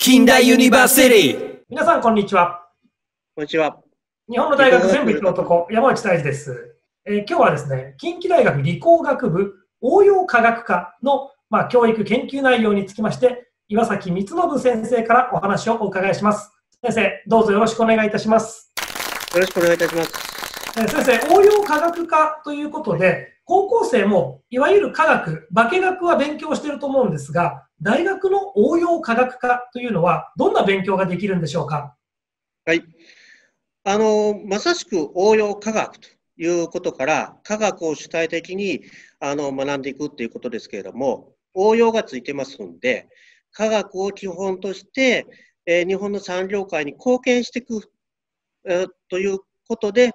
近大 University皆さん、こんにちは。こんにちは。日本の大学全部行く男、山内大治です、えー今日はですね、近畿大学理工学部応用化学科の、まあ、教育研究内容につきまして、岩崎光信先生からお話をお伺いします。先生、どうぞよろしくお願いいたします。よろしくお願いいたします。えー先生、応用化学科ということで、高校生もいわゆる科学、化学は勉強していると思うんですが、大学の応用化学科というのは、どんな勉強ができるんでしょうか？はい。あの、まさしく応用科学ということから、科学を主体的にあの学んでいくっていうことですけれども、応用がついてますんで、科学を基本として、えー日本の産業界に貢献していく、えーということで、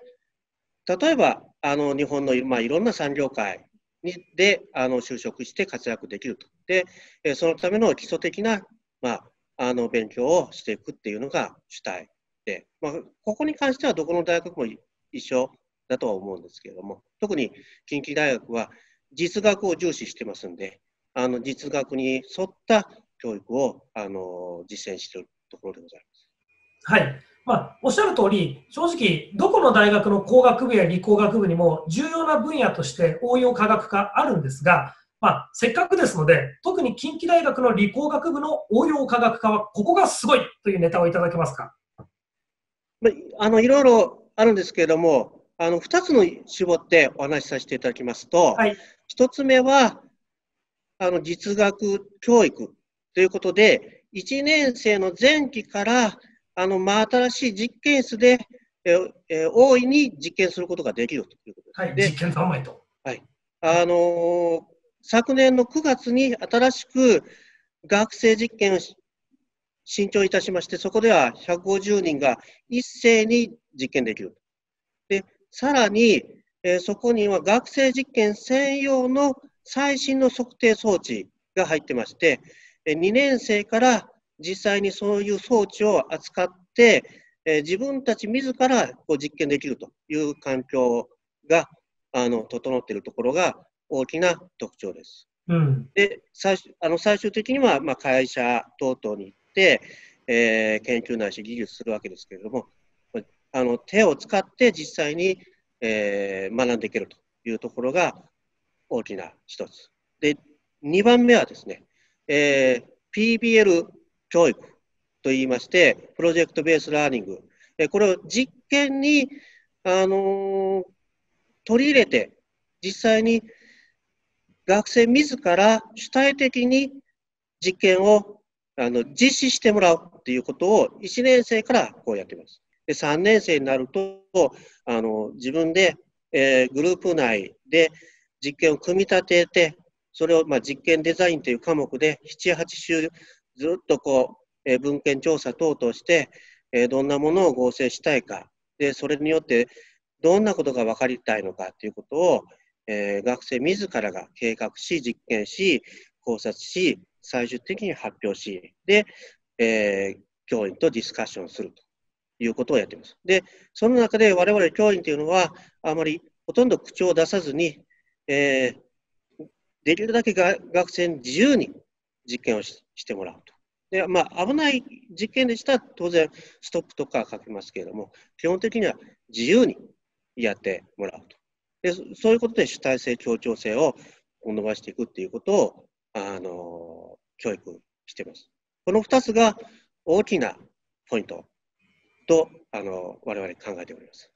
例えば、あの、日本の、まあ、いろんな産業界にで、あの、就職して活躍できると。で、えーそのための基礎的な、まあ、あの、勉強をしていくっていうのが主体で、まあ、ここに関してはどこの大学も一緒だとは思うんですけれども、特に近畿大学は実学を重視してますんで、あの、実学に沿った教育を、あの、実践しているところでございます。はい。まあ、おっしゃる通り、正直、どこの大学の工学部や理工学部にも重要な分野として応用科学科あるんですが、まあ、せっかくですので、特に近畿大学の理工学部の応用科学科は、ここがすごいというネタをいただけますか？まあ、あの、いろいろあるんですけれども、あの、二つの絞ってお話しさせていただきますと、はい。一つ目は、あの、実学教育ということで、1年生の前期から、あの、真新しい実験室で、えーえー大いに実験することができるということです。はい。で実験三昧と。あのー昨年の9月に新しく学生実験を新調いたしまして、そこでは150人が一斉に実験できる。で、さらに、えーそこには学生実験専用の最新の測定装置が入ってまして、2年生から実際にそういう装置を扱って、えー自分たち自らこう実験できるという環境があの整っているところが大きな特徴です。うん。で、最終あの最終的には、まあ、会社等々に行って、えー研究ないし技術するわけですけれども、まああの手を使って実際に、えー学んでいけるというところが大きな一つ。で、2番目はですね、えー PBL 教育といいまして、プロジェクトベースラーニング。えーこれを実験に、あのー取り入れて、実際に学生自ら主体的に実験をあの実施してもらうっていうことを1年生からこうやってます。で3年生になるとあの自分で、えーグループ内で実験を組み立ててそれを、まあ、実験デザインという科目で78週ずっとこう、えー文献調査等々して、えーどんなものを合成したいかでそれによってどんなことが分かりたいのかということをえー学生自らが計画し、実験し、考察し、最終的に発表し、で、えー教員とディスカッションするということをやっています。で、その中で我々教員というのは、あまりほとんど口を出さずに、えーできるだけが学生に自由に実験をしてもらうと。で、まあ、危ない実験でしたら当然ストップとか書きますけれども、基本的には自由にやってもらうと。でそそういうことで主体性、協調性を伸ばしていくっていうことを、あの教育しています。この2つが大きなポイントと、あの我々考えております。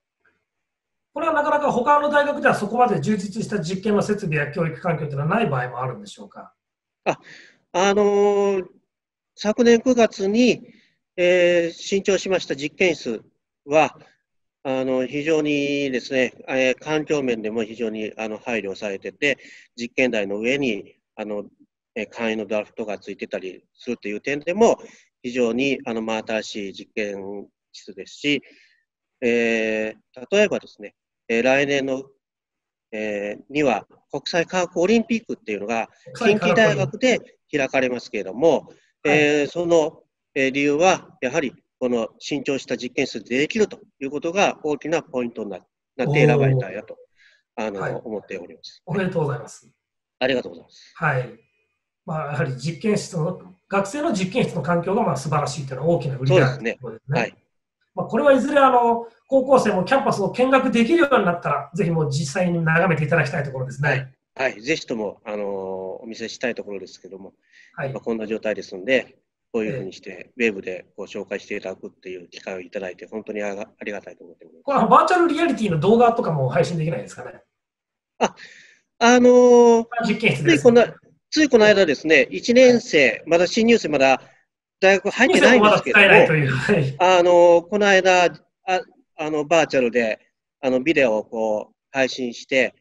これはなかなか他の大学ではそこまで充実した実験の設備や教育環境というのはない場合もあるんでしょうか？あの昨年9月に、えー新調しました実験室は、あの非常にですね、えー環境面でも非常にあの配慮されてて、実験台の上にあの、えー簡易のドラフトがついてたりするという点でも、非常にあの真新しい実験室ですし、えー例えばですね、えー来年の、えーには国際科学オリンピックっていうのが近畿大学で開かれますけれども、えーその、えー理由はやはりこの新調した実験室でできるということが大きなポイントにななって選ばれたんやとあの、はい思っております。おめでとうございます。ありがとうございます。はい。まあ、やはり実験室の学生の実験室の環境がまあ素晴らしいというのは大きな売りであるということですね。はい。まあ、これはいずれあの高校生もキャンパスを見学できるようになったら、ぜひもう実際に眺めていただきたいところですね。はい。ぜひとも、あのーお見せしたいところですけども、はいまあ、こんな状態ですので、こういうふうにして、ウェブでご紹介していただくっていう機会をいただいて、本当にあがありがたいと思ってます。これはバーチャルリアリティの動画とかも配信できないですかね？あのー実験室です。ついこの、ついこの間ですね、1年生、まだ新入生、まだ大学入ってないんですけど。はい。あの、この間、ああの、バーチャルで、あの、ビデオをこう、配信して、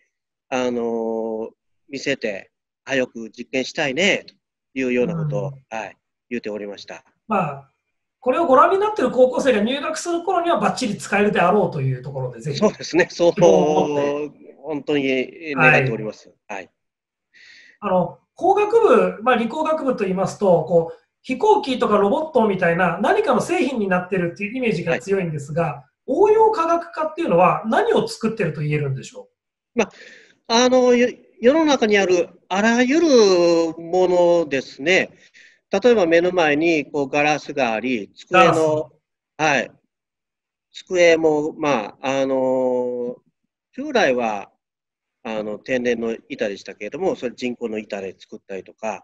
あの、見せて、早く実験したいね、というようなことを、はい、言っておりました。まあ、これをご覧になっている高校生が入学する頃にはバッチリ使えるであろうというところで、ぜひ。そうですね、そう本当に願っております。はい。あの工学部、まあ、理工学部といいますとこう、飛行機とかロボットみたいな何かの製品になっているっていうイメージが強いんですが、応用科学科っていうのは何を作ってると言えるんでしょあの、よ世の中にあるあらゆるものですね。例えば目の前にこうガラスがあり、机の、はい。机も、まあ、あの、従来は、あの、天然の板でしたけれども、それ人工の板で作ったりとか、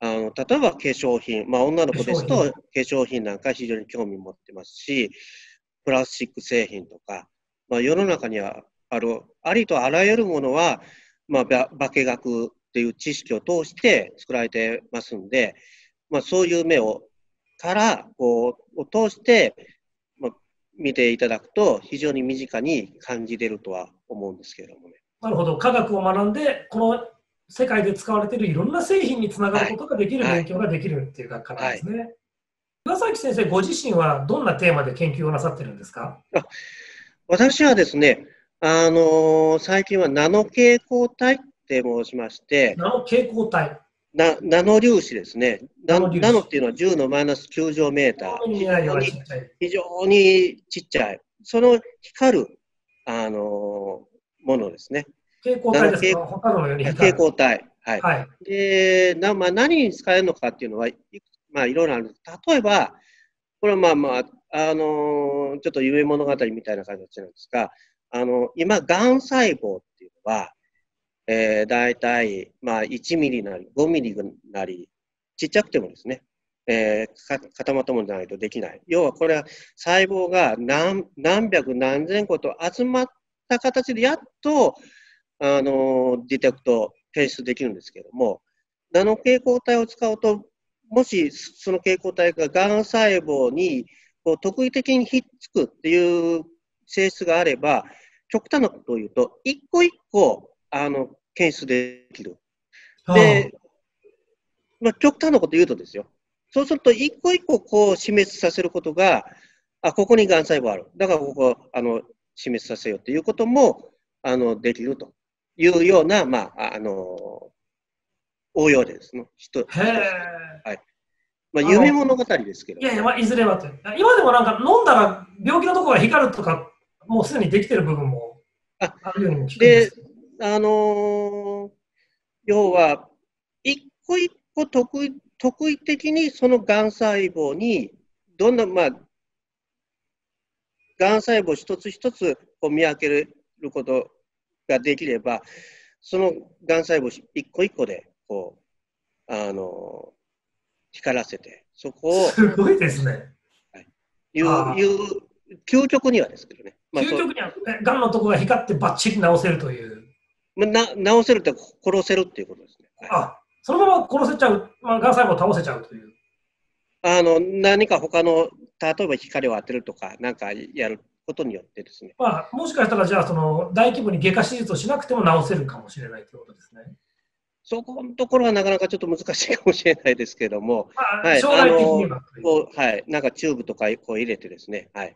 あの、例えば化粧品、まあ、女の子ですと化化粧品なんか非常に興味持ってますし、プラスチック製品とか、まあ、世の中にはある、ありとあらゆるものは、まあ、ば化学っていう知識を通して作られてますんで、まあ、そういう目を、から、こう、を通して、まあ、見ていただくと、非常に身近に感じれるとは思うんですけれどもね。うなるほど、科学を学んで、この世界で使われているいろんな製品につながることができるはい勉強ができるっていう学科なんですね。岩崎先生ご自身はどんなテーマで研究をなさってるんですか？私はですね、あのー最近はナノ蛍光体って申しまして、ナノ蛍光体。なナノ粒子ですね。ナナノナノっていうのは10のマイナス9乗メーター。目に見えないようなちっちゃい。非常にちっちゃい。その光る、あのーものですね。蛍光体ですか？はい。はい。で、なまあ、何に使えるのかっていうのは、いくまあ、いろいろある。例えば、これはまあまあ、あのーちょっと夢物語みたいな形なんですが、あの、今、がん細胞っていうのは、えー、大体、まあ、1ミリなり、5ミリなり、ちっちゃくてもですね、えー、か固まったものじゃないとできない。要はこれは細胞が何何百何千個と集まった形でやっと、あのディテクト、検出できるんですけども、ナノ蛍光体を使うと、もしその蛍光体ががん細胞にこう特異的にひっつくっていう性質があれば、極端なことを言うと、一個一個あの検出できる。で、まあ、極端なこと言うとですよ。そうすると、一個一個こう死滅させることが、あ、ここにがん細胞ある。だからここ、あの、死滅させようということも、あの、できるというような、まあ、あの、応用ですね。人へえ。まあ、夢物語ですけど。いやいや、まあ、いずれはと。今でもなんか飲んだら病気のところが光るとか、もうすでにできてる部分もああるようにも聞くんですけど。あのー要は、一個一個特異特異的にそのがん細胞に、どんな、まあ、がん細胞一つ一つこう見分けることができれば、そのがん細胞一個一個で、こう、あのー光らせて、そこを、すごいですね。いう、あーいう、究極にはですけどね。まあ究極には、えがんのところが光ってバッチリ治せるという。まあな治せるって殺せるっていうことですね。はいあ、そのまま殺せちゃう、まあ、がん細胞を倒せちゃうという。あの何か他の、例えば光を当てるとか、なんかやることによってですね、まあ、もしかしたら、じゃあ、その大規模に外科手術をしなくても治せるかもしれないということですね。そこのところはなかなかちょっと難しいかもしれないですけども、まあ、はい将来的にははい、なんかチューブとかこう入れてですね、はい、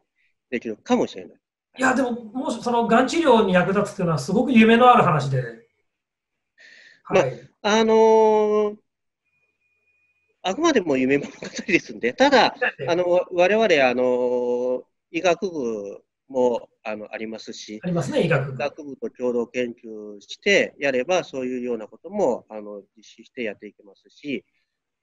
できるかもしれない。いや、でも、もしそのがん治療に役立つというのは、すごく夢のある話で。はい。あのーあくまでも夢物語ですんで、ただ、あの我々あの医学部もあのありますし、ありますね、医学部。学部と共同研究してやれば、そういうようなこともあの実施してやっていけますし、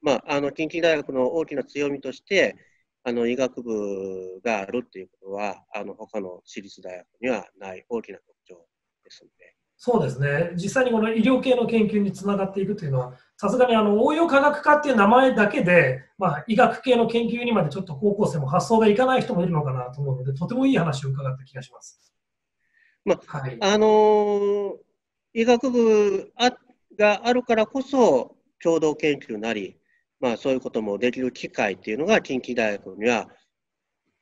まあ、あの近畿大学の大きな強みとしてあの医学部があるっていうことはあの他の私立大学にはない大きな特徴ですので。そうですね、実際にこの医療系の研究につながっていくというのは、さすがにあの応用科学科っていう名前だけで、まあ、医学系の研究にまでちょっと高校生も発想がいかない人もいるのかなと思うので、とてもいい話を伺った気がします。まあ、はい、あのー、医学部あがあるからこそ、共同研究なり、まあ、そういうこともできる機会っていうのが近畿大学には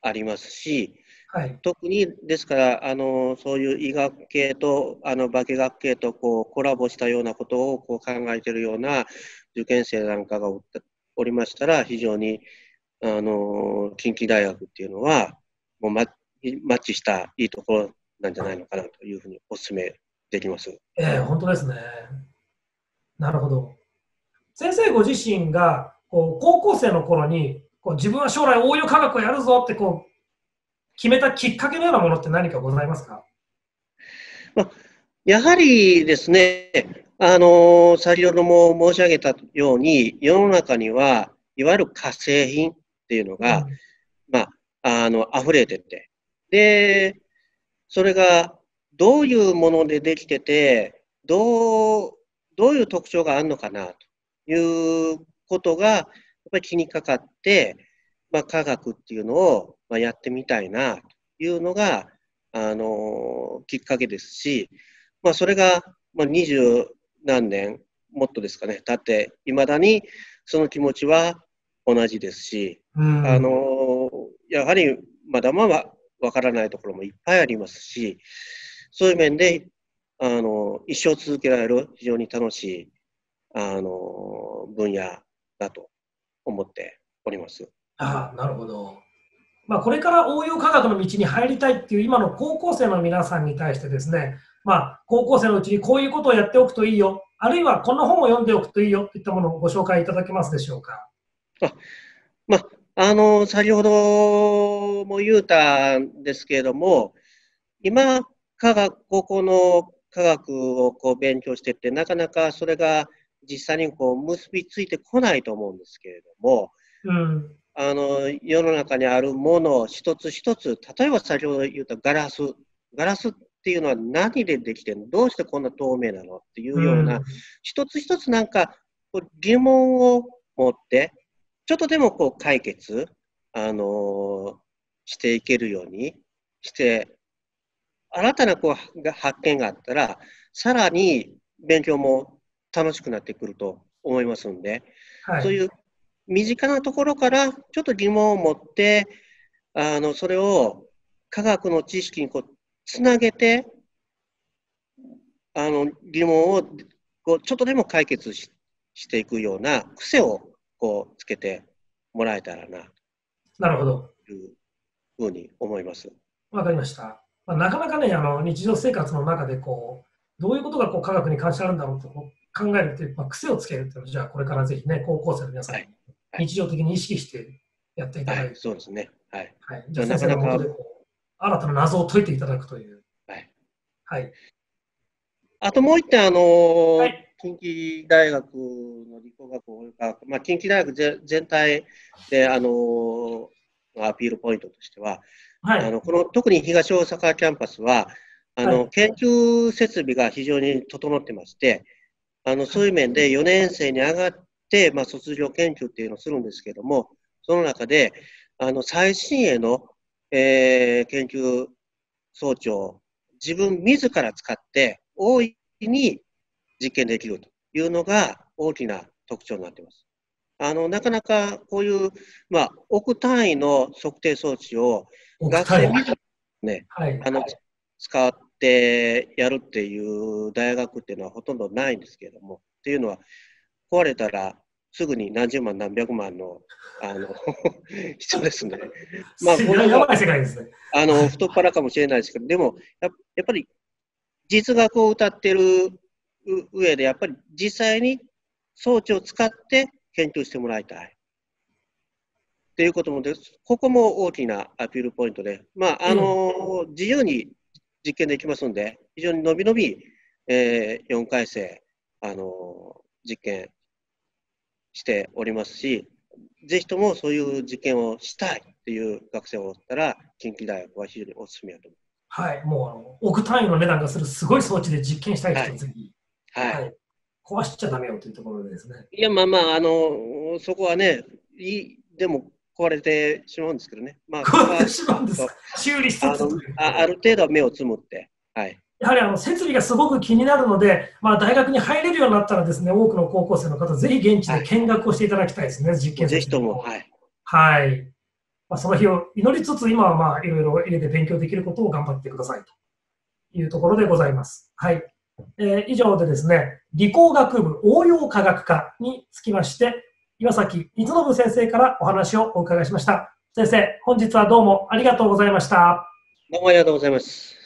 ありますし、はい、特にですからあのそういう医学系とあの化学系とこうコラボしたようなことをこう考えているような受験生なんかがおりましたら非常にあの近畿大学っていうのはもうママッチしたいいところなんじゃないのかなというふうにお勧めできます。ええー、本当ですね。なるほど。先生ご自身がこう高校生の頃にこう自分は将来応用科学をやるぞってこう決めたきっかけのようなものって何かございますか、まあ、やはりですね、あの先ほども申し上げたように、世の中には、いわゆる化成品っていうのが、うん、まあ、あの、溢れてて、で、それがどういうものでできてて、どう、どういう特徴があるのかなということが、やっぱり気にかかって、まあ、科学っていうのを、まあ、やってみたいなというのが、あのきっかけですし、まあ、それが、まあ、二十何年、もっとですかね、だって、いまだにその気持ちは同じですし、あのやはりまだまだわからないところもいっぱいありますし、そういう面で、あの一生続けられる非常に楽しいあの分野だと思っております。あなるほど。まあ、これから応用科学の道に入りたいっていう今の高校生の皆さんに対してですね、まあ、高校生のうちにこういうことをやっておくといいよ、あるいはこの本を読んでおくといいよといったものをご紹介いただけますでしょうか。あまあ、あの先ほども言うたんですけれども、今、科学高校の科学をこう勉強してて、なかなかそれが実際にこう結びついてこないと思うんですけれども、うん、あの世の中にあるもの一つ一つ、例えば先ほど言ったガラス、ガラスっていうのは何でできてるの？どうしてこんな透明なのっていうような、うん、一つ一つなんか疑問を持って、ちょっとでもこう解決、あのー、していけるようにして、新たなこう発見があったら、さらに勉強も楽しくなってくると思いますんで、はい、そういう身近なところからちょっと疑問を持って、あの、それを科学の知識にこう、つなげて、あの、疑問をこうちょっとでも解決ししていくような癖をこうつけてもらえたらな。なるほど。というふうに思います。わかりました。まあ、なかなかね、あの日常生活の中でこう、どういうことがこう科学に関してあるんだろうと考えるという、まあ、癖をつけるというのは、じゃあこれからぜひね、高校生の皆さんに日常的に意識してやっていただいて、はい、そうですね。はい。はい、じゃあ先生のもとでこう新たな謎を解いていただくという。はい。はい。あともう一点、あのーはい、近畿大学の理工学科、まあ、近畿大学全体で、あのー、アピールポイントとしては、はい、あのこの特に東大阪キャンパスは、あの、はい、研究設備が非常に整ってまして、あのそういう面で4年生に上がっ、まあ、卒業研究っていうのをするんですけども、その中で、あの、最新鋭の、えー、研究装置を自分自ら使って大いに実験できるというのが大きな特徴になっています。あの、なかなかこういう、まあ、億単位の測定装置を学生自らね、はい、あの、使ってやるっていう大学っていうのはほとんどないんですけれども、っていうのは、壊れたらすぐに何十万何百万のあの 人ですね。まあ、これは世界ですね。あの太っ腹かもしれないですけど、でもややっぱり実学を歌ってる上で、やっぱり実際に装置を使って研究してもらいたい。っていうこともです。ここも大きなアピールポイントで、まあ、あの、うん、自由に実験できますんで、非常に伸び伸び、えー、4回生、あの実験しておりますし、ぜひともそういう実験をしたいっていう学生をおったら、近畿大学は非常にお勧めやと思いはい、もう億単位の値段がするすごい装置で実験したい人はぜひ、ます。はい。はい壊しちゃダメよというところでですね。い、や、まあまあ、あの、そこはね、いい、でも壊れてしまうんですけどね。まあ、壊れてしまうんですか？修理しつああある程度は目をつむって、はい。やはりあの設備がすごく気になるので、まあ、大学に入れるようになったらですね、多くの高校生の方、ぜひ現地で見学をしていただきたいですね、実験ぜひとも、はい。はい。まあ、その日を祈りつつ、今はまあ、いろいろ入れて勉強できることを頑張ってくださいというところでございます。はい。えー以上でですね、理工学部応用科学科につきまして、岩崎光信先生からお話をお伺いしました。先生、本日はどうもありがとうございました。どうもありがとうございます。